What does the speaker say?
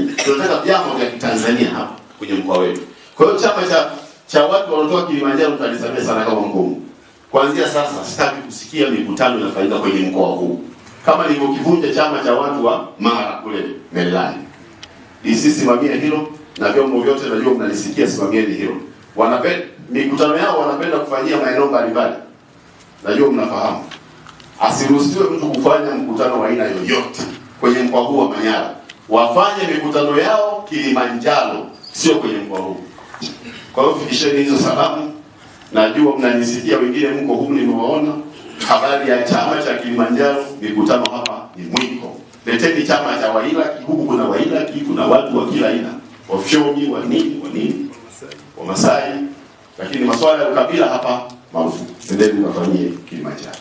tunataka vyama vya Kitanzania hapa kwenye mkoa wetu. Kwa hiyo chama cha cha watu wanaotoka Kilimanjaro tutalisamea sana kama ngumu. Kuanzia sasa sitaki kusikia mikutano inafanyika kwenye mkoa huu kama nilivyokivunja chama cha watu wa Mara kule Merelani. DC simamie hilo na vyombo vyote najua mnalisikia, simamieni hilo. Wanapenda mikutano yao wanapenda kufanyia maeneo mbalimbali, najua mnafahamu. Asiruhusiwe mtu kufanya mkutano wa aina yoyote kwenye mkoa huu wa Manyara. Wafanye mikutano yao Kilimanjaro, sio kwenye mkoa huu. Kwa hiyo fikisheni hizo salamu, najua mnanisikia, wengine mko humu, nimewaona habari ya chama cha Kilimanjaro. Mikutano hapa ni mwiko, leteni chama cha Wailaki. Huku kuna Wailaki, kuna watu wa kila aina, Wafyonyi, wa nini wa nini, Wamasai, lakini masuala ya ukabila hapa marufuku. Endeni mkafanyie Kilimanjaro.